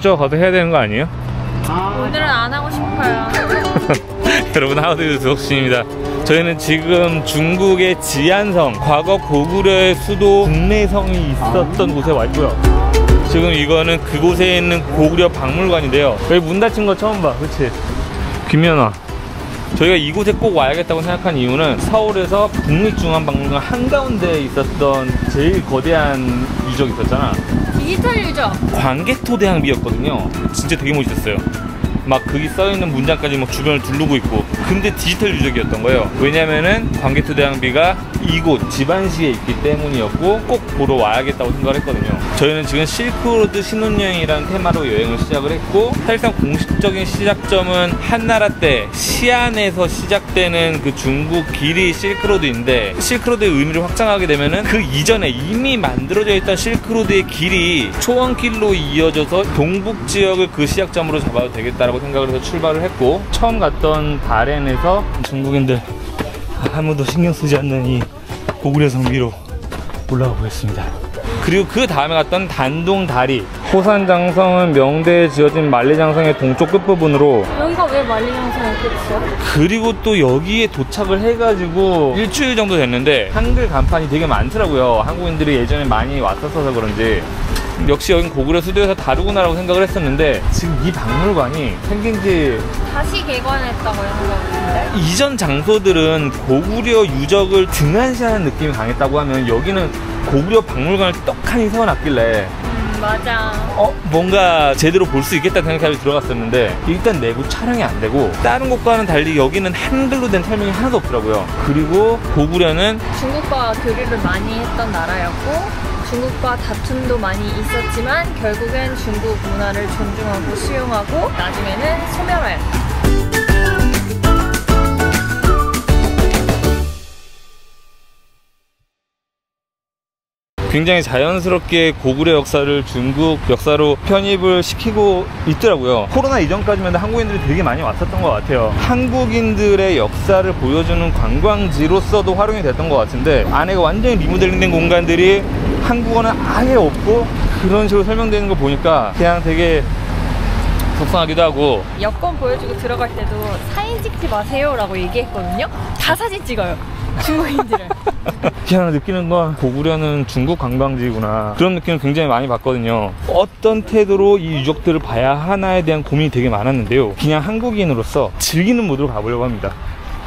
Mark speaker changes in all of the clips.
Speaker 1: 저 가서 해야 되는 거 아니에요?
Speaker 2: 오늘은 안 하고 싶어요.
Speaker 1: 여러분 하우드 두석신입니다. 저희는 지금 중국의 지안성 과거 고구려의 수도 국내성이 있었던 곳에 와 있고요. 지금 이거는 그곳에 있는 고구려 박물관인데요. 여기 문 닫힌 거 처음 봐. 그치? 김연아. 저희가 이곳에 꼭 와야겠다고 생각한 이유는 서울에서 국립중앙박물관 한가운데에 있었던 제일 거대한 유적이 있었잖아
Speaker 2: 디지털 유적.
Speaker 1: 광개토대왕비였거든요. 진짜 되게 멋있었어요. 막 거기 써있는 문장까지 막 주변을 두르고 있고. 근데 디지털 유적이었던 거예요. 왜냐면은 광개토대왕비가 이곳 지반시에 있기 때문이었고 꼭 보러 와야겠다고 생각을 했거든요. 저희는 지금 실크로드 신혼여행이라는 테마로 여행을 시작을 했고 사실상 공식적인 시작점은 한나라 때 시안에서 시작되는 그 중국 길이 실크로드인데 실크로드의 의미를 확장하게 되면은 그 이전에 이미 만들어져 있던 실크로드의 길이 초원길로 이어져서 동북 지역을 그 시작점으로 잡아도 되겠다라고 생각을 해서 출발을 했고 처음 갔던 바렌에서 중국인들 아무도 신경 쓰지 않는 이 고구려 성 위로 올라가 보겠습니다. 그리고 그 다음에 갔던 단동 다리 호산장성은 명대에 지어진 만리장성의 동쪽 끝부분으로
Speaker 2: 여기가 왜 만리장성의 끝이야?
Speaker 1: 그리고 또 여기에 도착을 해가지고 일주일 정도 됐는데 한글 간판이 되게 많더라고요. 한국인들이 예전에 많이 왔었어서 그런지 역시 여긴 고구려 수도에서 다르구나라고 생각을 했었는데 지금 이 박물관이 생긴 지
Speaker 2: 다시 개관했다고 생각했는데.
Speaker 1: 이전 장소들은 고구려 유적을 등한시하는 느낌이 강했다고 하면 여기는 고구려 박물관을 떡하니 세워놨길래
Speaker 2: 음, 맞아.
Speaker 1: 어 뭔가 제대로 볼 수 있겠다 생각하고 들어갔었는데 일단 내부 촬영이 안 되고 다른 곳과는 달리 여기는 한글로 된 설명이 하나도 없더라고요 그리고 고구려는
Speaker 2: 중국과 교류를 많이 했던 나라였고 중국과 다툼도 많이 있었지만 결국엔 중국 문화를 존중하고 수용하고 나중에는 소멸하였다.
Speaker 1: 굉장히 자연스럽게 고구려 역사를 중국 역사로 편입을 시키고 있더라고요. 코로나 이전까지만 해도 한국인들이 되게 많이 왔었던 것 같아요. 한국인들의 역사를 보여주는 관광지로서도 활용이 됐던 것 같은데 안에가 완전히 리모델링된 공간들이 한국어는 아예 없고 그런 식으로 설명되는 거 보니까 그냥 되게 속상하기도 하고
Speaker 2: 여권 보여주고 들어갈 때도 사진 찍지 마세요 라고 얘기했거든요. 다 사진 찍어요. 중국인들은.
Speaker 1: 희한하 느끼는 건 고구려는 중국 관광지구나 그런 느낌을 굉장히 많이 받거든요 어떤 태도로 이 유적들을 봐야 하나에 대한 고민이 되게 많았는데요 그냥 한국인으로서 즐기는 모드로 가보려고 합니다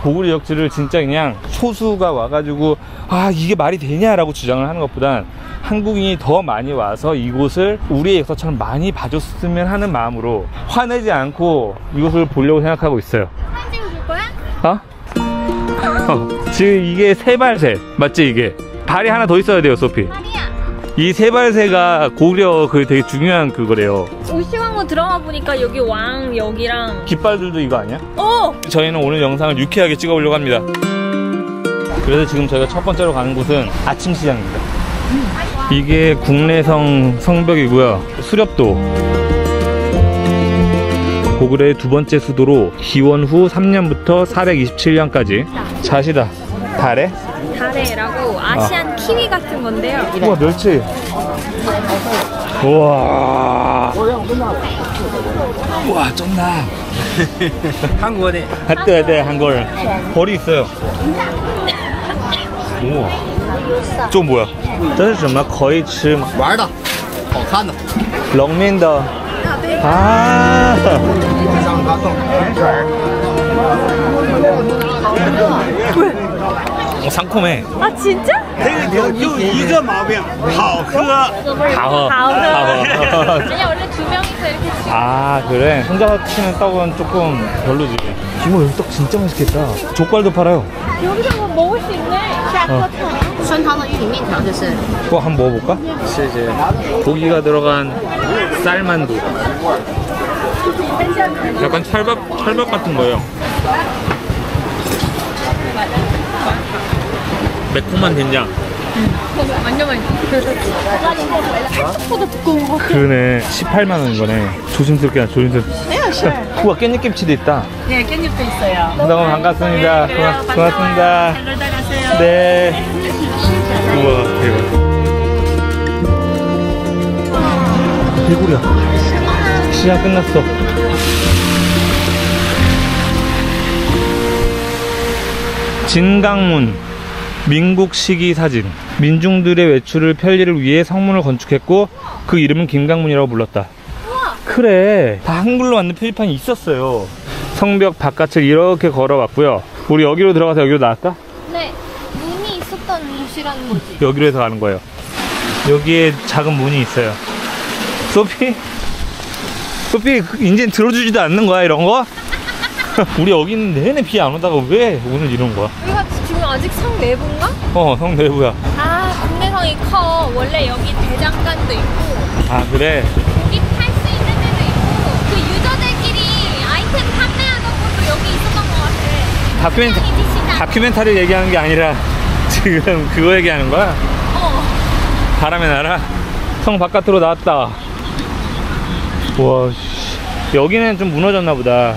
Speaker 1: 고구려 유적지를 진짜 그냥 소수가 와가지고 아 이게 말이 되냐라고 주장을 하는 것보단 한국인이 더 많이 와서 이곳을 우리의 역사처럼 많이 봐줬으면 하는 마음으로 화내지 않고 이곳을 보려고 생각하고 있어요
Speaker 2: 사진 찍어줄 거야?
Speaker 1: 어? 어, 지금 이게 세발새 맞지 이게 발이 하나 더 있어야 돼요 소피
Speaker 2: 아니야.
Speaker 1: 이 세발새가 고구려 그 되게 중요한 그거래요
Speaker 2: 오시 왕후 드라마 보니까 여기 왕 여기랑.
Speaker 1: 깃발들도 이거 아니야?
Speaker 2: 어!
Speaker 1: 저희는 오늘 영상을 유쾌하게 찍어보려고 합니다. 그래서 지금 저희가 첫 번째로 가는 곳은 아침 시장입니다. 이게 국내성 성벽이고요. 수렵도. 고구려의 두 번째 수도로 기원 후 3년부터 427년까지. 자시다. 달에
Speaker 2: 다레라고 아시안 키위 같은 건데요.
Speaker 1: 우와 멸치 우와 우와 쩐다
Speaker 3: 韩国的
Speaker 1: 핫뜨 핫뜨 한걸 벌이 있어요 우와 저 뭐야 这是什么可以吃吗
Speaker 3: 玩的，好看的。
Speaker 1: 农民的啊
Speaker 3: 让他送甜水儿。
Speaker 1: 어, 상콤해
Speaker 2: 아 진짜?
Speaker 4: 这个酒就一个毛病，好喝。
Speaker 1: 다허
Speaker 2: 다허.
Speaker 1: 다허
Speaker 2: 아니 원래 두 명이서 이렇게 치고
Speaker 1: 아 그래 혼자 치는 떡은 조금 별로지 이거 여기 떡 진짜 맛있겠다 족발도 팔아요
Speaker 2: 여기서 뭐 먹을 수 있네.
Speaker 5: 酸汤的玉米面条就是。
Speaker 1: 그거 한번 먹어볼까? 고기가 들어간 쌀만두 약간 찰밥 찰밥 같은 거예요 매콤한 된장.
Speaker 2: 완전 맛있어. 생각보다 두꺼운 것 같아.
Speaker 1: 그러네 18만 원인 거네. 조심스럽게 나 조심스럽게. 우와 깻잎김치도 있다.
Speaker 2: 네, 깻잎도 있어요.
Speaker 1: 너무 반갑습니다. 고마, 고맙습니다.
Speaker 2: 잘 놀다 가세요.
Speaker 1: 네. 우와 대박. 개구리야. 시작 끝났어. 진강문 민국 시기 사진 민중들의 외출을 편리를 위해 성문을 건축했고 그 이름은 김강문이라고 불렀다 그래 다 한글로 만든 표지판이 있었어요 성벽 바깥을 이렇게 걸어왔고요 우리 여기로 들어가서 여기로 나갈까?
Speaker 5: 네, 문이 있었던 곳이라는 거지.
Speaker 1: 여기로 해서 가는 거예요 여기에 작은 문이 있어요 소피? 소피 그- 이제 들어주지도 않는 거야 이런 거? 우리 여기 있는 내내 비 안 오다가 왜 오늘 이런 거야?
Speaker 2: 여기가 지금 아직 성 내부인가?
Speaker 1: 어 성 내부야
Speaker 2: 아 국내성이 커. 원래 여기 대장간도 있고
Speaker 1: 아 그래?
Speaker 2: 여기 탈수 있는 데도 있고 그 유저들끼리 아이템 판매하던 곳도 여기 있었던 것 같아.
Speaker 1: 다큐멘터,
Speaker 2: 시장.
Speaker 1: 다큐멘터리 얘기하는 게 아니라 지금 그거 얘기하는 거야?
Speaker 2: 어.
Speaker 1: 바람의 나라? 성 바깥으로 나왔다 와 씨. 여기는 좀 무너졌나 보다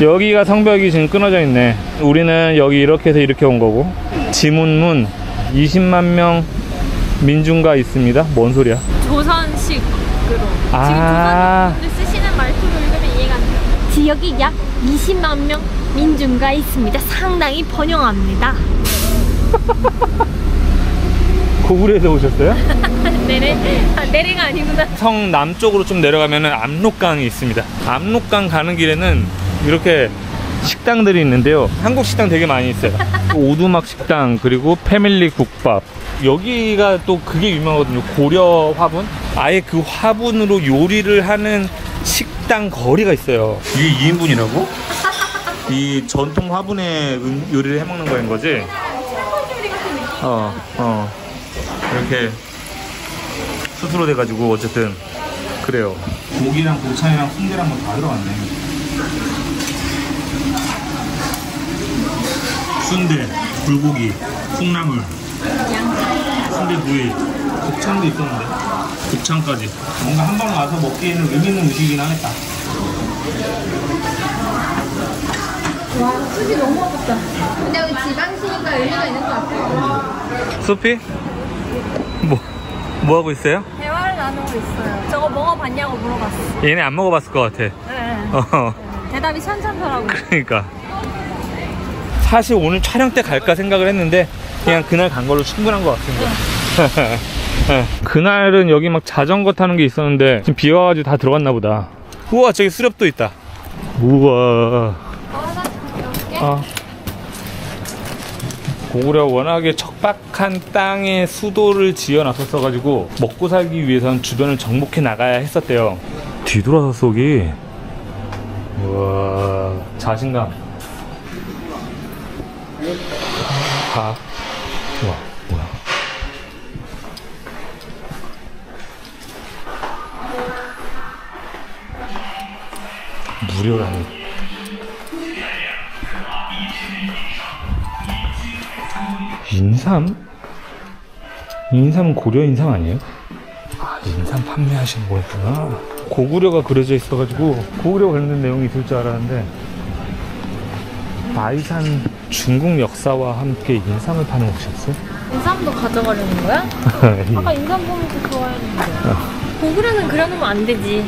Speaker 1: 여기가 성벽이 지금 끊어져 있네 우리는 여기 이렇게 해서 이렇게 온 거고 지문문 20만 명 민중가 있습니다 뭔 소리야
Speaker 2: 조선식으로
Speaker 1: 아.
Speaker 2: 지금 조선분들 쓰시는 말투로 읽으면 이해가 안 돼. 지역이 약 20만 명 민중가 있습니다. 상당히 번영합니다.
Speaker 1: 고구려에서 오셨어요?
Speaker 2: 내래 아, 내래가 아니구나.
Speaker 1: 성 남쪽으로 좀 내려가면은 압록강이 있습니다. 압록강 가는 길에는 이렇게 식당들이 있는데요. 한국 식당 되게 많이 있어요. 오두막 식당 그리고 패밀리 국밥. 여기가 또 그게 유명하거든요. 고려 화분. 아예 그 화분으로 요리를 하는 식당 거리가 있어요. 이게 2인분이라고? 이 전통 화분에 음- 요리를 해 먹는 거인 거지? 어, 어. 이렇게 스스로 돼가지고 어쨌든 그래요. 고기랑 곱창이랑 순대랑 뭐 다 들어갔네. 순대, 불고기, 콩나물, 순대 구이, 곱창도 있었는데 곱창까지 뭔가 한번 와서 먹기에는 의미 있는 음식이긴 하겠다.
Speaker 5: 근데 여기 지방시니까 의미가 있는 것 같아.
Speaker 1: 소피? 뭐, 뭐 하고 있어요?
Speaker 2: 대화를 나누고 있어요. 저거 먹어봤냐고 물어봤어.
Speaker 1: 얘네 안 먹어봤을 것 같아.
Speaker 2: 네.
Speaker 1: 어.
Speaker 2: 대답이 찬찬하라고.
Speaker 1: 그러니까 사실 오늘 촬영 때 갈까 생각을 했는데 그냥 그날 간 걸로 충분한 것 같습니다. 네. 그날은 여기 막 자전거 타는 게 있었는데 지금 비 와가지고 다 들어갔나 보다. 우와 저기 수렵도 있다. 우와. 아. 고구려 워낙에 척박한 땅에 수도를 지어놨었어 가지고 먹고 살기 위해선 주변을 정복해 나가야 했었대요. 뒤돌아서 쏘기. 우와 자신감 가 우와 뭐야 무료라니 인삼? 인삼은 고려 인삼 아니에요? 아 인삼 판매하시는 거였구나 고구려가 그려져 있어가지고 고구려 관련된 내용이 있을 줄 알았는데 마이산 중국 역사와 함께 인삼을 파는 곳이었어요?
Speaker 2: 인삼도 가져가려는 거야? 아까 인삼 보면서 좋아했는데. 고구려는 그려놓으면 안 되지.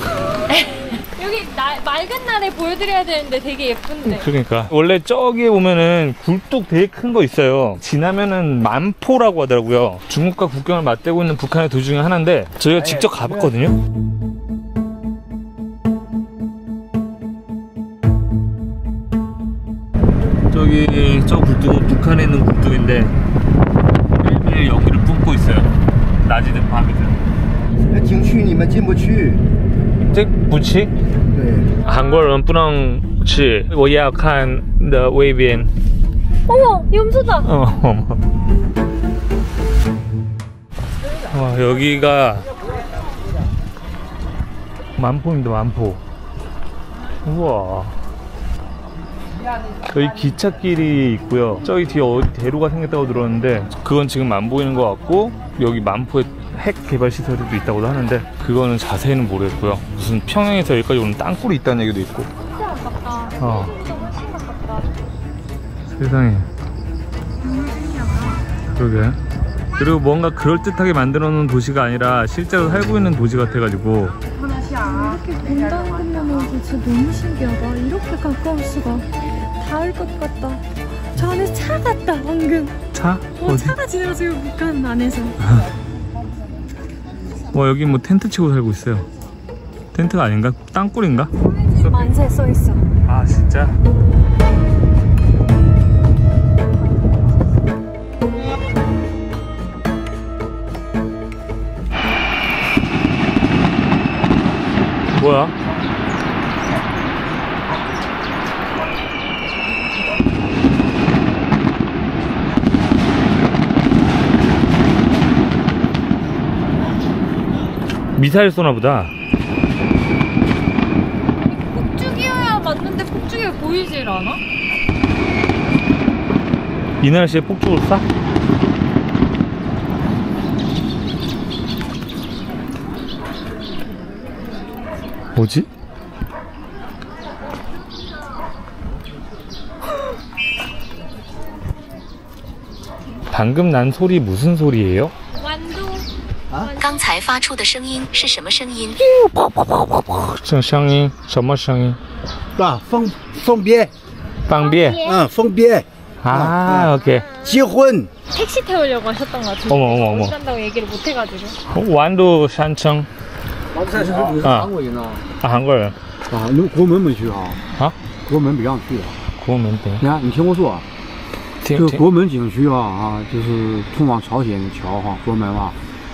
Speaker 2: 여기 날, 맑은 날에 보여드려야 되는데 되게 예쁜데.
Speaker 1: 그러니까 원래 저기에 보면은 굴뚝 되게 큰 거 있어요 지나면은 만포라고 하더라고요 중국과 국경을 맞대고 있는 북한의 도 중에 하나인데 저희가 직접 가봤거든요 저기 저 굴뚝은 북한에 있는 굴뚝인데 매일 여기를 뿜고 있어요 낮이든 밤이든
Speaker 3: 景区你们进不去。
Speaker 1: 잭부치?
Speaker 3: 对，
Speaker 1: 韩国人不能吃，我要看的外边。
Speaker 2: 어머, 염소다.
Speaker 1: 어, 어머. 와, 여기가 만포입니다, 만포. 우와. 여기 기찻길이 있고요. 저기 뒤에 어디 대로가 생겼다고 들었는데 그건 지금 안 보이는 것 같고 여기 만포에 핵 개발 시설도 있다고도 하는데 그거는 자세히는 모르겠고요. 무슨 평양에서 여기까지 오는 땅굴이 있다는 얘기도 있고. 어. 세상에. 그러게. 그리고 뭔가 그럴듯하게 만들어 놓은 도시가 아니라 실제로 살고 있는 도시 같아가지고
Speaker 2: 본다는 것만으로도 진짜 너무 신기하다. 이렇게 가까울 수가. 닿을 것 같다. 저 안에 차 같다, 방금.
Speaker 1: 차?
Speaker 2: 어, 차가 지나가서 이 북한 안에서.
Speaker 1: 와 여기 뭐 텐트 치고 살고 있어요. 텐트가 아닌가? 땅굴인가?
Speaker 2: 만세 써있어.
Speaker 1: 아 진짜? 미사일 쏘나 보다.
Speaker 2: 폭죽이어야 맞는데 폭죽이 보이질 않아?
Speaker 1: 이 날씨에 폭죽을 쏴? 뭐지? 방금 난 소리 무슨 소리예요?
Speaker 2: 완도.
Speaker 6: 刚才发出的声音是什么声音？
Speaker 1: 这声音什么声音？
Speaker 3: 啊，封封别，
Speaker 1: 方便
Speaker 3: 嗯，封别，
Speaker 1: 아 오케이
Speaker 3: 结婚，
Speaker 2: 택시 태우려고 하셨던 것 같은데.
Speaker 1: 어머, 어머, 어머.
Speaker 2: 어디 간다고 얘기를 못 해가지고.
Speaker 1: 완도 산청
Speaker 3: 王山是你是
Speaker 1: 啊
Speaker 3: 韩国人啊？
Speaker 1: 아 한국人
Speaker 3: 啊，那国门没去啊？
Speaker 1: 啊？
Speaker 3: 国门不让去啊。
Speaker 1: 国门对
Speaker 3: 你看，你听我说啊，
Speaker 1: 听听
Speaker 3: 这个国门景区啊啊，就是通往朝鲜的桥哈、国门啊，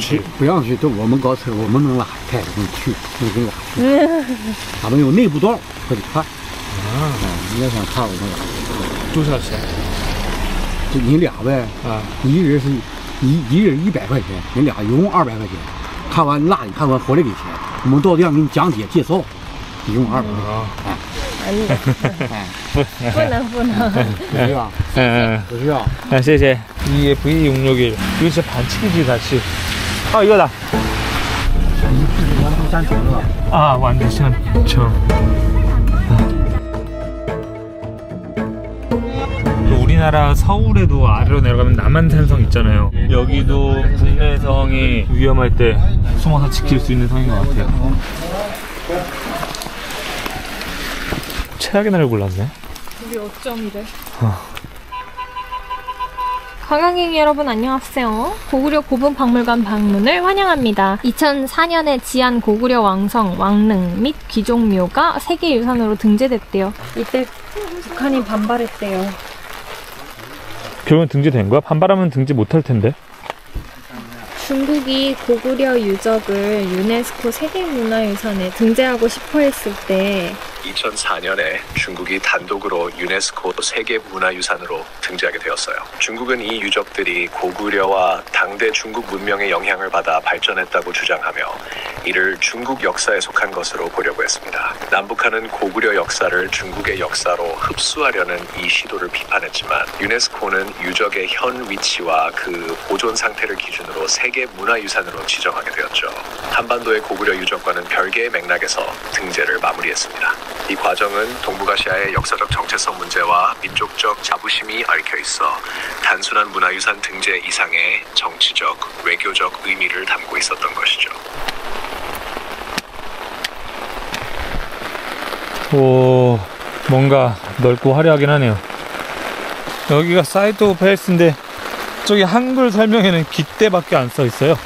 Speaker 3: 不不让去，就我们搞车，我们能拉，开，你能去，能给拉去。他们有内部道可以看。啊，你要想看我们拉，
Speaker 1: 多少钱？
Speaker 3: 就你俩呗。
Speaker 1: 啊，你
Speaker 3: 一人是一一人一百块钱，你俩一共二百块钱。看完拉，你看完回来给钱。我们到店给你讲解介绍，一共二百。啊。
Speaker 2: 不能不能，
Speaker 3: 不需
Speaker 1: 要，
Speaker 3: 不需
Speaker 1: 要。哎谢谢，也不用那个，就是盘亲戚才去。 아 이거다. 아 완두산 그쵸 우리나라 서울에도 아래로 내려가면 남한산성 있잖아요. 여기도 국내 성이 위험할 때 숨어서 지킬 수 있는 성인 것 같아요. 최악의 날을 골랐네.
Speaker 2: 우리 어쩜 이래? 어. 관광객 여러분 안녕하세요. 고구려 고분 박물관 방문을 환영합니다. 2004년에 지안 고구려 왕성, 왕릉 및 귀종묘가 세계유산으로 등재됐대요. 이때 북한이 반발했대요.
Speaker 1: 결국은 등재된 거야? 반발하면 등재 못할 텐데
Speaker 2: 중국이 고구려 유적을 유네스코 세계문화유산에 등재하고 싶어 했을 때
Speaker 7: 2004년에 중국이 단독으로 유네스코 세계문화유산으로 등재하게 되었어요. 중국은 이 유적들이 고구려와 당대 중국 문명의 영향을 받아 발전했다고 주장하며 이를 중국 역사에 속한 것으로 보려고 했습니다. 남북한은 고구려 역사를 중국의 역사로 흡수하려는 이 시도를 비판했지만 유네스코는 유적의 현 위치와 그 보존 상태를 기준으로 세계문화유산으로 지정하게 되었죠. 한반도의 고구려 유적과는 별개의 맥락에서 등재를 마무리했습니다. 이 과정은 동북아시아의 역사적 정체성 문제와 민족적 자부심이 얽혀 있어 단순한 문화유산 등재 이상의 정치적, 외교적 의미를 담고 있었던 것이죠.
Speaker 1: 오 뭔가 넓고 화려하긴 하네요 여기가 site of palace인데 저기 한글 설명에는 깃대밖에 안 써 있어요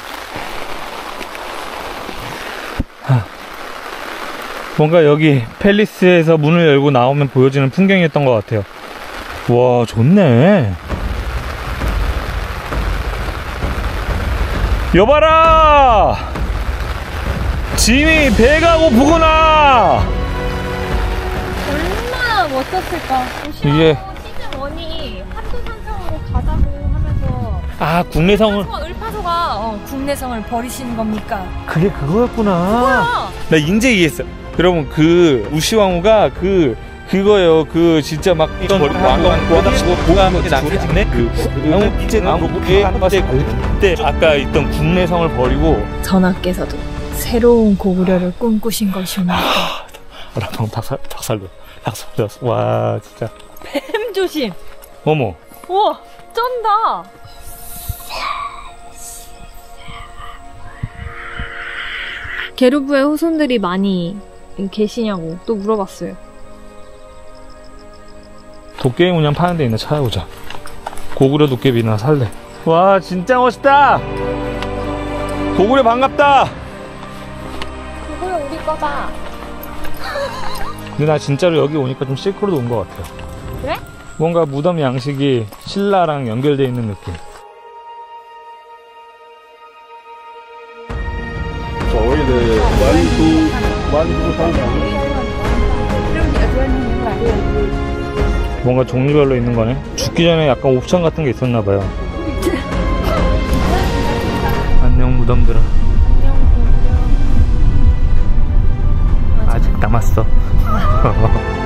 Speaker 1: 뭔가 여기 팰리스에서 문을 열고 나오면 보여지는 풍경이었던 것 같아요 와 좋네 여봐라 짐이 배가 고프구나
Speaker 2: 얼마나 멋졌을까.
Speaker 1: 이게-
Speaker 2: 시즌 1이 한도산성으로 가자고 하면서
Speaker 1: 아 국내성을
Speaker 2: 을파소가, 을파소가 어, 국내성을 버리시는 겁니까?
Speaker 1: 그게 그거였구나.
Speaker 2: 뭐야?
Speaker 1: 나 인제 이해했어. 여러분 그 우시왕후가 그
Speaker 8: 그거요. 그 진짜 막 이런 왕관 꽂아치고 보가면 나네. 그 너무 이제 나무 한번째 그때 아까 있던 국내성을 버리고
Speaker 2: 전하께서도 새로운 고구려를 꿈꾸신 것이옵니다.
Speaker 8: 라방 닭살 닭살도 닭살도 와 진짜
Speaker 2: 햄 조심.
Speaker 8: 어머
Speaker 2: 우와, 쩐다. 게르부의 후손들이 많이 계시냐고 또 물어봤어요.
Speaker 8: 도깨비 문양 파는 데 있나 찾아보자. 고구려 도깨비나 살래. 와 진짜 멋있다. 고구려 반갑다.
Speaker 2: 고구려 우리 거다.
Speaker 8: 근데 나 진짜로 여기 오니까 좀 실크로도 온 것 같아.
Speaker 2: 그래?
Speaker 8: 뭔가 무덤 양식이 신라랑 연결돼 있는 느낌. 뭔가 종류별로 있는 거네. 죽기 전에 약간 옵션 같은 게 있었나 봐요. 안녕 무덤들아. 아직 남았어.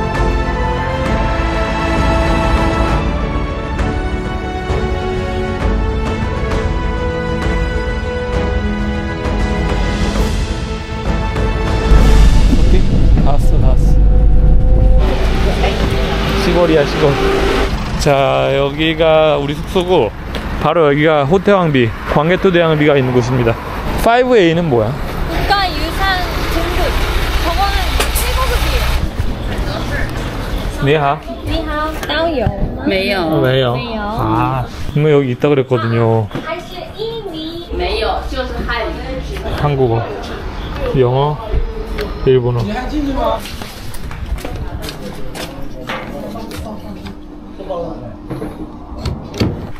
Speaker 8: 시골이야 시골. 자 여기가 우리 숙소고 바로 여기가 호태왕비 광개토대왕비가 있는 곳입니다. 5A는 뭐야? 니하.
Speaker 2: 니하.
Speaker 9: 따오요.
Speaker 8: 메요
Speaker 2: 메요
Speaker 8: 아 분명 여기 있다 그랬거든요. 한국어. 영어 일본어.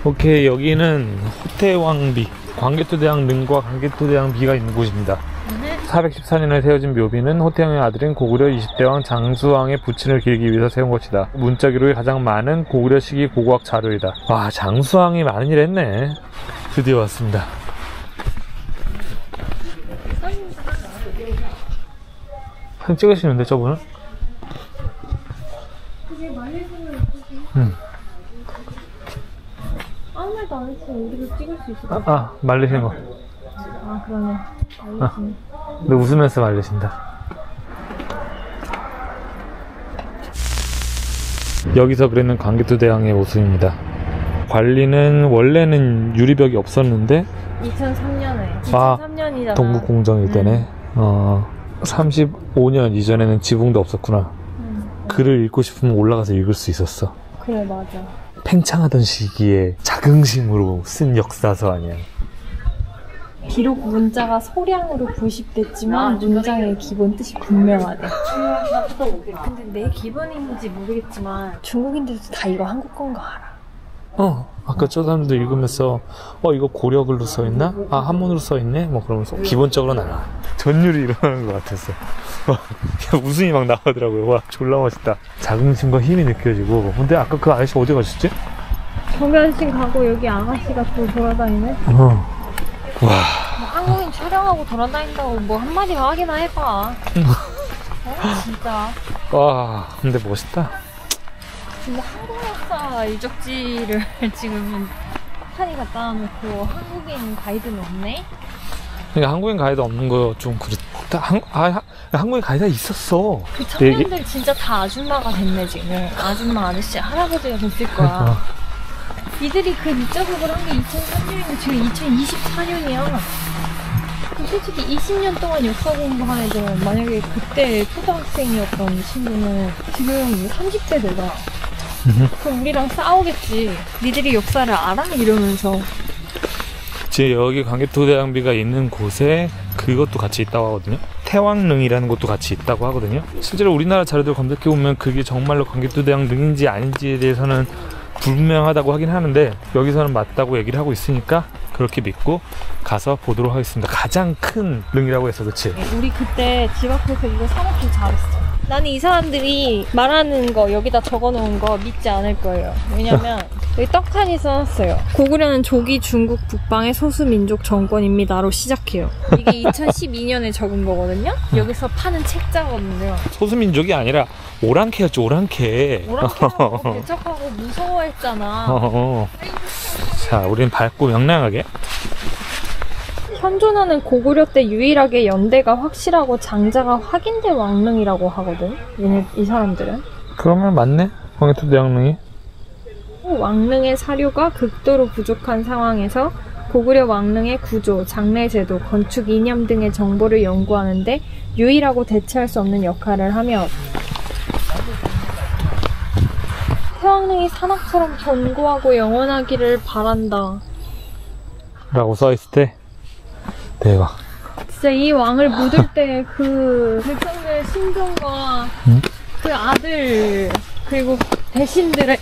Speaker 8: 오케이 여기는 호태왕비 광개토대왕 능과 광개토대왕 비가 있는 곳입니다 414년에 세워진 묘비는 호태왕의 아들인 고구려 20대 왕 장수왕의 부친을 기리기 위해서 세운 것이다. 문자 기록이 가장 많은 고구려 시기 고고학 자료이다. 와 장수왕이 많은 일 했네. 드디어 왔습니다. 사진 찍으시는데 저분은? 응.
Speaker 2: 말도 안 했으면 우리도 찍을 수 있을
Speaker 8: 아, 아 말리신 거.
Speaker 2: 아 그러네. 알겠습니다.
Speaker 8: 근데 웃으면서 말리신다. 여기서 그리는 광개토 대왕의 모습입니다. 관리는 원래는 유리벽이 없었는데
Speaker 2: 2003년에.
Speaker 8: 아,
Speaker 2: 2003년이잖아.
Speaker 8: 동국공정일 때네. 어, 35년 이전에는 지붕도 없었구나. 글을 읽고 싶으면 올라가서 읽을 수 있었어.
Speaker 2: 그래 맞아.
Speaker 8: 팽창하던 시기에 자긍심으로 쓴 역사서 아니야.
Speaker 2: 비록 문자가 소량으로 부식됐지만 문장의 기본 뜻이 분명하대. 근데 내 기본인지 모르겠지만 중국인들도 다 이거 한국 건 거 알아.
Speaker 8: 어, 아까 저 사람들도 읽으면서, 어, 이거 고려 글로 써 있나? 아, 한문으로 써 있네? 뭐 그러면서, 기본적으로는 알아. 전율이 일어나는 것 같았어. 야, 웃음이 막 나오더라고요. 와, 졸라 멋있다. 자긍심과 힘이 느껴지고. 근데 아까 그 아저씨 어디 가셨지?
Speaker 2: 정면신 가고 여기 아가씨가 또 돌아다니네.
Speaker 8: 어. 와,
Speaker 2: 뭐 한국인 촬영하고 돌아다닌다고 뭐 한마디만 하기나 해봐. 어, 진짜.
Speaker 8: 와, 근데 멋있다.
Speaker 2: 근데 한국 역사 유적지를 지금 판이 갖다 놓고 한국인 가이드는 없네?
Speaker 8: 그러니까 한국인 가이드 없는 거 좀 그렇다. 한, 아, 한- 한국인 가이드가 있었어.
Speaker 2: 그
Speaker 8: 되게-
Speaker 2: 청년들 진짜 다 아줌마가 됐네 지금 아줌마 아저씨 할아버지가 됐을 거야
Speaker 8: 어.
Speaker 2: 이들이 그 밑작업을 한게 2003년이고 지금 2024년이야 솔직히 20년 동안 역사 공부한 애들은 만약에 그때 초등학생이었던 친구는 지금 30대 돼가 그럼 우리랑 싸우겠지 니들이 역사를 알아? 이러면서
Speaker 8: 제 여기 광개토대왕비가 있는 곳에 그것도 같이 있다고 하거든요. 태왕릉이라는 것도 같이 있다고 하거든요. 실제로 우리나라 자료들 검색해 보면 그게 정말로 광개토대왕릉인지 아닌지에 대해서는 불명하다고 하긴 하는데 여기서는 맞다고 얘기를 하고 있으니까 그렇게 믿고 가서 보도록 하겠습니다. 가장 큰 릉이라고 해서 그치?
Speaker 2: 우리 그때 집 앞에서 이거 사먹기 잘했어 나는 이 사람들이 말하는 거 여기다 적어놓은 거 믿지 않을 거예요. 왜냐면 여기 떡하니 써놨어요. 고구려는 조기 중국 북방의 소수 민족 정권입니다로 시작해요. 이게 2012년에 적은 거거든요. 여기서 파는 책자거든요.
Speaker 8: 소수 민족이 아니라 오랑캐였죠 오랑캐.
Speaker 2: 오랑캐라고 배척하고 무서워했잖아.
Speaker 8: 어. 자, 우리는 밝고 명랑하게.
Speaker 2: 현존하는 고구려 때 유일하게 연대가 확실하고 장자가 확인된 왕릉이라고 하거든. 얘네 이 사람들은.
Speaker 8: 그러면 맞네. 광해토 대왕릉이.
Speaker 2: 왕릉의 사료가 극도로 부족한 상황에서 고구려 왕릉의 구조, 장례제도, 건축 이념 등의 정보를 연구하는데 유일하고 대체할 수 없는 역할을 하며 태왕릉이 산악처럼 견고하고 영원하기를 바란다.
Speaker 8: 라고 써있을 때. 대박.
Speaker 2: 진짜 이 왕을 묻을 때 그 백성들의 심정과
Speaker 8: 응?
Speaker 2: 그 아들 그리고 대신들의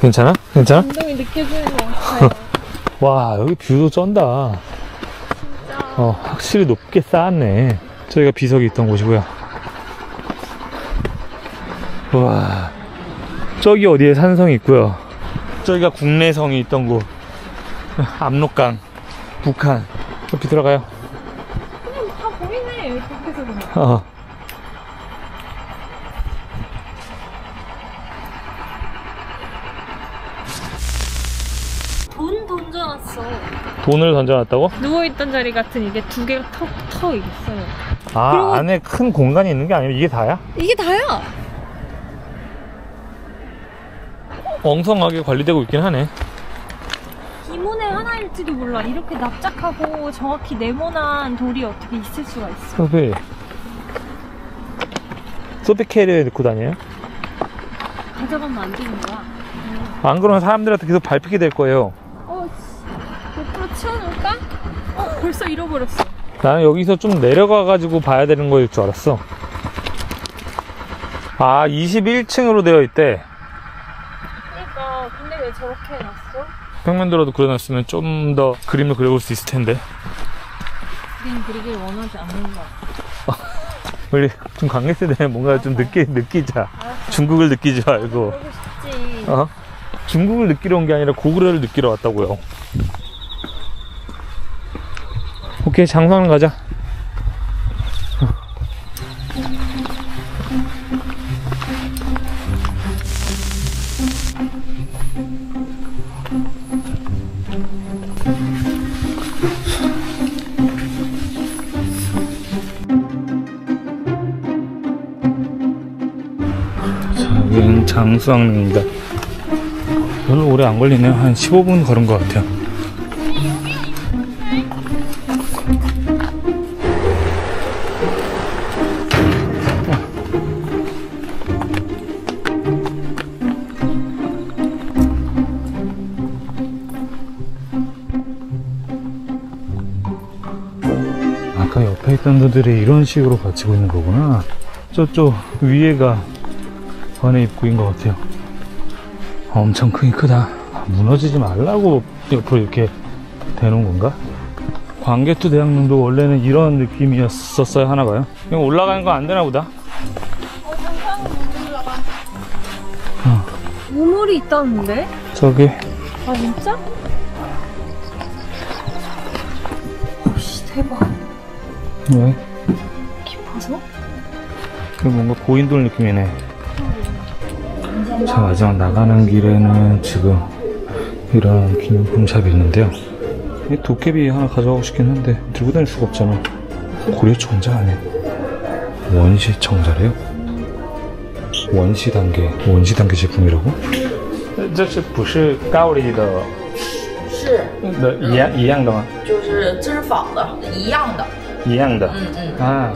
Speaker 8: 괜찮아? 괜찮아?
Speaker 2: 감동이 느껴지는 것 같아요.
Speaker 8: 와, 여기 뷰도 쩐다. 어, 확실히 높게 쌓았네. 저희가 비석이 있던 곳이고요. 와, 저기 어디에 산성이 있고요. 저기가 국내성이 있던 곳. 압록강, 북한. 높이 들어가요.
Speaker 2: 다 보이네 밖에서.
Speaker 8: 어.
Speaker 2: 돈 던져놨어.
Speaker 8: 돈을 던져놨다고?
Speaker 2: 누워있던 자리 같은 이게 두 개가 턱, 턱 있어요.
Speaker 8: 아,
Speaker 2: 그리고-
Speaker 8: 안에 큰 공간이 있는 게 아니라 이게 다야?
Speaker 2: 이게 다야!
Speaker 8: 엉성하게 관리되고 있긴 하네.
Speaker 2: 하나일지도 몰라. 이렇게 납작하고 정확히 네모난 돌이 어떻게 있을 수가 있어.
Speaker 8: 소피. 소피 캐리어에 넣고 다녀요?
Speaker 2: 가져가면 안 되는 거야.
Speaker 8: 안 그러면 사람들한테 계속 밟히게 될 거예요.
Speaker 2: 어, 씨. 옆으로 치워놓을까? 어, 벌써 잃어버렸어.
Speaker 8: 나는 여기서 좀 내려가가지고 봐야 되는 거일 줄 알았어. 아, 21층으로 되어 있대.
Speaker 2: 그러니까, 근데 왜 저렇게 해놨어?
Speaker 8: 평면도로도 그려놨으면 좀 더 그림을 그려볼 수 있을 텐데.
Speaker 2: 그림 그리길 원하지 않는 거야.
Speaker 8: 우리 좀 관객 세대에 뭔가 좀 느끼, 느끼자. 중국을 느끼지 말고. 어? 중국을 느끼러 온 게 아니라 고구려를 느끼러 왔다고요. 오케이, 장성을 가자. 자, 여기는 장수항릉입니다. 별로 오래 안 걸리네요. 한 15분 걸은 것 같아요. 아까 옆에 있던 분들이 이런 식으로 받치고 있는 거구나. 저쪽 위에가 관의 입구인 것 같아요. 엄청 크긴 크다. 아, 무너지지 말라고 옆으로 이렇게 대놓은 건가? 광개토 대학릉도 원래는 이런 느낌이었었어야 하나 봐요. 그냥 올라가는 거 안 되나 보다.
Speaker 2: 우물이 있다는데?
Speaker 8: 저기
Speaker 2: 아, 진짜? 오씨, 대박.
Speaker 8: 왜?
Speaker 2: 깊어서?
Speaker 8: 그 뭔가 고인돌 느낌이네. 자 마지막 나가는 길에는 지금 이런 기념품 샵이 있는데요. 이 도깨비 하나 가져가고 싶긴 한데 들고 다닐 수가 없잖아. 고려 정자 안에 원시 정자래요? 원시 단계 원시 단계 제품이라고? 这是不是高丽的
Speaker 9: 是，
Speaker 8: 的一样一样的吗？
Speaker 9: 就是这是仿的，一样的。
Speaker 8: 一样的。
Speaker 9: 嗯嗯。
Speaker 8: 啊。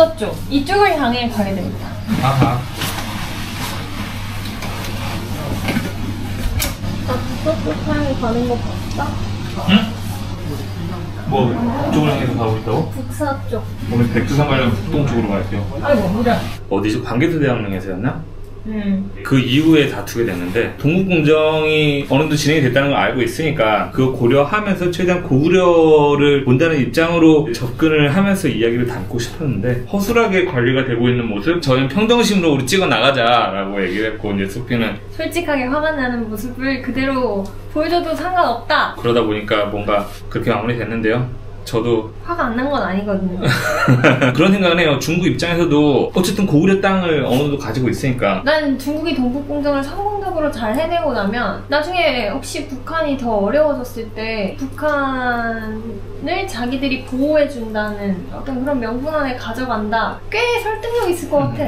Speaker 2: 북서쪽. 이쪽을 향해 가야 됩니다.
Speaker 8: 아하.
Speaker 2: 북서쪽향에 가는 거 봤어?
Speaker 1: 뭐 북쪽을 향해서 가고 있다고?
Speaker 2: 북서쪽.
Speaker 1: 오늘 백두산 가려면 북동쪽으로 가야 돼요.
Speaker 2: 아이고, 무려.
Speaker 1: 어디죠? 광개토 대학릉에서였나?
Speaker 2: 음.
Speaker 1: 그 이후에 다투게 됐는데 동국공정이 어느 정도 진행이 됐다는 걸 알고 있으니까 그거 고려하면서 최대한 고구려를 본다는 입장으로 접근을 하면서 이야기를 담고 싶었는데 허술하게 관리가 되고 있는 모습 저희는 평정심으로 우리 찍어 나가자라고 얘기를 했고 이제 소피는
Speaker 2: 솔직하게 화가 나는 모습을 그대로 보여줘도 상관없다.
Speaker 1: 그러다 보니까 뭔가 그렇게 마무리됐는데요. 저도
Speaker 2: 화가 안 난 건 아니거든요.
Speaker 1: 그런 생각을 해요. 중국 입장에서도 어쨌든 고구려 땅을 어느 정도 가지고 있으니까
Speaker 2: 난 중국이 동북 공정을 성공적으로 잘 해내고 나면 나중에 혹시 북한이 더 어려워졌을 때 북한을 자기들이 보호해 준다는 어떤 그런 명분 안에 가져간다. 꽤 설득력 있을 것 같아.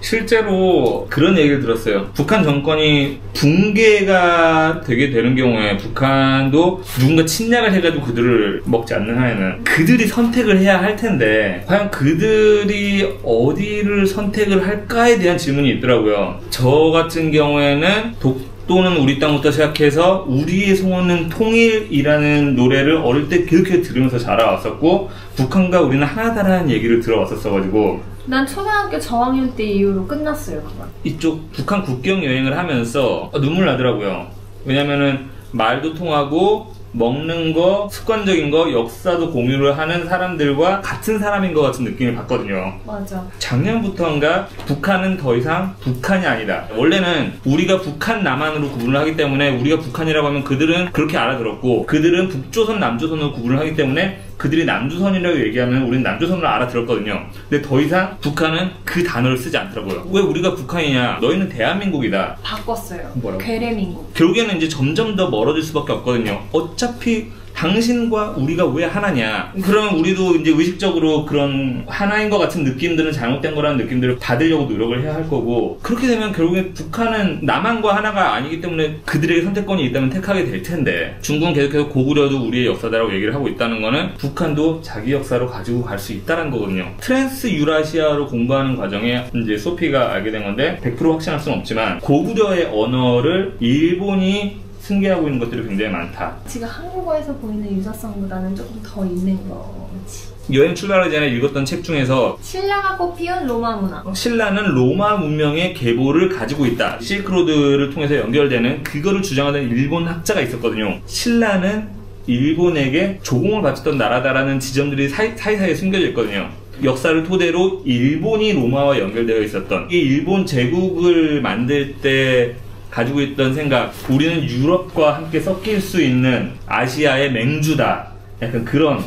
Speaker 1: 실제로 그런 얘기를 들었어요. 북한 정권이 붕괴가 되게 되는 경우에 북한도 누군가 침략을 해가지고 그들을 먹지 않는 한에는 그들이 선택을 해야 할 텐데 과연 그들이 어디를 선택을 할까에 대한 질문이 있더라고요. 저 같은 경우에는 독 또는 우리 땅부터 시작해서 우리의 소원은 통일이라는 노래를 어릴 때 그렇게 들으면서 자라왔었고 북한과 우리는 하나다라는 얘기를 들어왔었어가지고
Speaker 2: 난 초등학교 저학년 때 이후로 끝났어요, 그건.
Speaker 1: 이쪽 북한 국경 여행을 하면서 눈물 나더라고요. 왜냐면은 말도 통하고 먹는 거, 습관적인 거, 역사도 공유를 하는 사람들과 같은 사람인 것 같은 느낌을 받거든요.
Speaker 2: 맞아.
Speaker 1: 작년부터인가 북한은 더 이상 북한이 아니다. 원래는 우리가 북한 남한으로 구분을 하기 때문에 우리가 북한이라고 하면 그들은 그렇게 알아들었고 그들은 북조선 남조선으로 구분을 하기 때문에 그들이 남조선이라고 얘기하면 우리는 남조선으로 알아들었거든요. 근데 더 이상 북한은 그 단어를 쓰지 않더라고요. 왜 우리가 북한이냐? 너희는 대한민국이다.
Speaker 2: 바꿨어요.
Speaker 1: 뭐라고?
Speaker 2: 괴뢰민국.
Speaker 1: 결국에는 이제 점점 더 멀어질 수밖에 없거든요. 어차피 당신과 우리가 왜 하나냐? 그러면 우리도 이제 의식적으로 그런 하나인 것 같은 느낌들은 잘못된 거라는 느낌들을 받으려고 노력을 해야 할 거고 그렇게 되면 결국에 북한은 남한과 하나가 아니기 때문에 그들에게 선택권이 있다면 택하게 될 텐데 중국은 계속해서 고구려도 우리의 역사다라고 얘기를 하고 있다는 거는 북한도 자기 역사로 가지고 갈 수 있다는 거거든요. 트랜스 유라시아로 공부하는 과정에 이제 소피가 알게 된 건데 100% 확신할 수는 없지만 고구려의 언어를 일본이 승계하고 있는 것들이 굉장히 많다.
Speaker 2: 지금 한국어에서 보이는 유사성보다는 조금 더 있는 거지.
Speaker 1: 여행 출발하기 전에 읽었던 책 중에서
Speaker 2: 신라가 꽃피운 로마 문화.
Speaker 1: 신라는 로마 문명의 계보를 가지고 있다. 실크로드를 통해서 연결되는 그거를 주장하는 일본 학자가 있었거든요. 신라는 일본에게 조공을 바쳤던 나라다라는 지점들이 사이, 사이사이에 숨겨져 있거든요. 역사를 토대로 일본이 로마와 연결되어 있었던 이 일본 제국을 만들 때 가지고 있던 생각 우리는 유럽과 함께 섞일 수 있는 아시아의 맹주다 약간 그런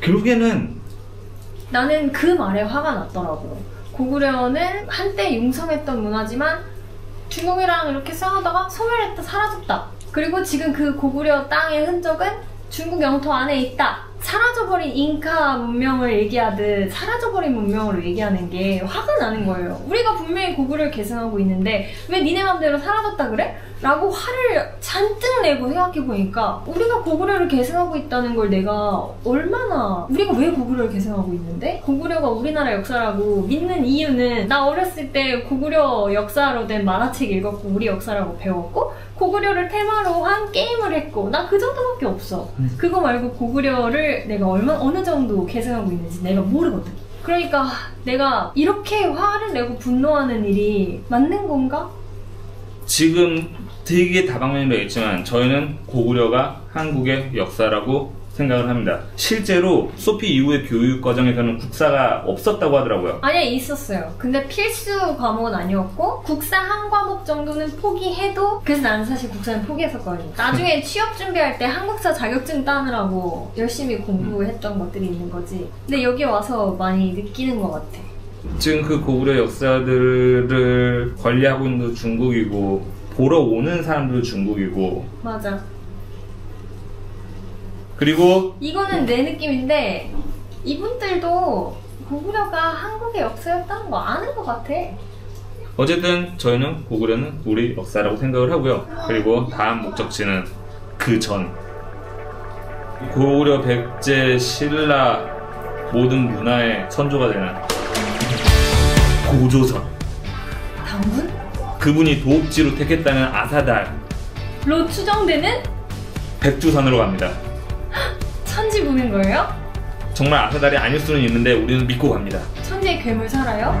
Speaker 1: 결국에는
Speaker 2: 나는 그 말에 화가 났더라고. 고구려는 한때 융성했던 문화지만 중국이랑 이렇게 싸우다가 소멸했다 사라졌다. 그리고 지금 그 고구려 땅의 흔적은 중국 영토 안에 있다. 사라져버린 잉카 문명을 얘기하듯 사라져버린 문명으로 얘기하는 게 화가 나는 거예요. 우리가 분명히 고구려를 계승하고 있는데 왜 니네 맘대로 사라졌다 그래? 라고 화를 잔뜩 내고 생각해보니까 우리가 고구려를 계승하고 있다는 걸 내가 얼마나 우리가 왜 고구려를 계승하고 있는데? 고구려가 우리나라 역사라고 믿는 이유는 나 어렸을 때 고구려 역사로 된 만화책 읽었고 우리 역사라고 배웠고 고구려를 테마로 한 게임을 했고 나 그 정도밖에 없어. 그거 말고 고구려를 내가 얼마 어느 정도 계승하고 있는지 내가 모르거든. 그러니까 내가 이렇게 화를 내고 분노하는 일이 맞는 건가?
Speaker 1: 지금 되게 다방면으로 있지만 저희는 고구려가 한국의 역사라고 생각을 합니다. 실제로 소피 이후의 교육 과정에서는 국사가 없었다고 하더라고요.
Speaker 2: 아니야 있었어요. 근데 필수 과목은 아니었고 국사 한 과목 정도는 포기해도 그래서 나는 사실 국사는 포기했었거든요. 나중에 취업 준비할 때 한국사 자격증 따느라고 열심히 공부했던 것들이 있는 거지. 근데 여기 와서 많이 느끼는 것 같아.
Speaker 1: 지금 그 고구려 역사들을 관리하고 있는 중국이고 보러 오는 사람들도 중국이고
Speaker 2: 맞아.
Speaker 1: 그리고
Speaker 2: 이거는 내 느낌인데 이분들도 고구려가 한국의 역사였다는 거 아는 것 같아.
Speaker 1: 어쨌든 저희는 고구려는 우리 역사라고 생각을 하고요. 그리고 다음 목적지는 그 전 고구려 백제 신라 모든 문화의 선조가 되는 고조선
Speaker 2: 당군?
Speaker 1: 그분이 도읍지로 택했다는 아사달
Speaker 2: 로 추정되는
Speaker 1: 백두산으로 갑니다.
Speaker 2: 천지 보는 거예요?
Speaker 1: 정말 아사달이 아닐 수는 있는데 우리는 믿고 갑니다.
Speaker 2: 천지에 괴물 살아요?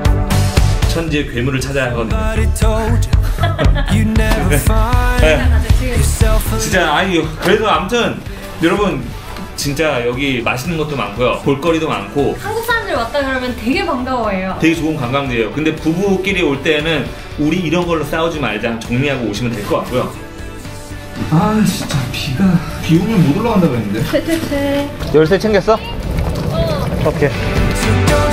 Speaker 1: 천지의 괴물을 찾아야 하거든요. 네.
Speaker 10: a
Speaker 1: 진짜 아유 그래도 아무튼 여러분 진짜 여기 맛있는 것도 많고요 볼거리도 많고
Speaker 2: 한국 사람들 왔다 그러면 되게 반가워해요.
Speaker 1: 되게 좋은 관광지예요 근데 부부끼리 올 때는 우리 이런 걸로 싸우지 말자 정리하고 오시면 될 것 같고요 아 진짜 비가 비 오면 못 올라간다고 했는데
Speaker 2: 퇴퇴퇴.
Speaker 1: 열쇠 챙겼어? 오케이
Speaker 10: So don't